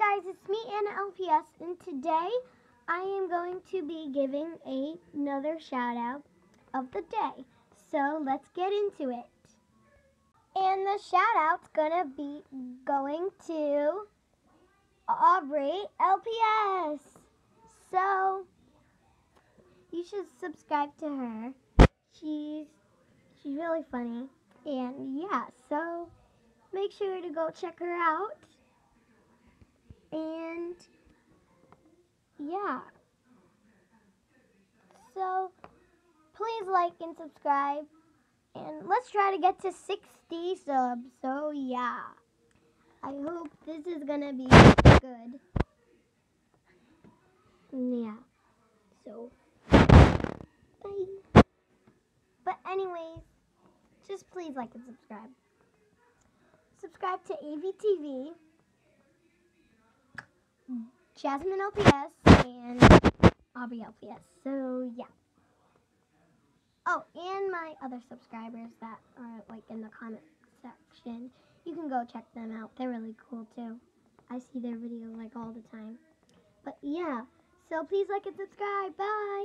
guys, it's me Anna LPS, and today I am going to be giving a, another shout out of the day. So let's get into it. And the shout out's gonna be going to Aubrey LPS. So you should subscribe to her. She's she's really funny. And yeah, so make sure to go check her out. And yeah. So please like and subscribe. And let's try to get to 60 subs. So yeah. I hope this is gonna be good. Yeah. So bye. But anyways, just please like and subscribe. Subscribe to AVTV. Jasmine LPS and Aubrey LPS. So yeah. Oh, and my other subscribers that are like in the comment section. You can go check them out. They're really cool too. I see their videos like all the time. But yeah. So please like and subscribe. Bye.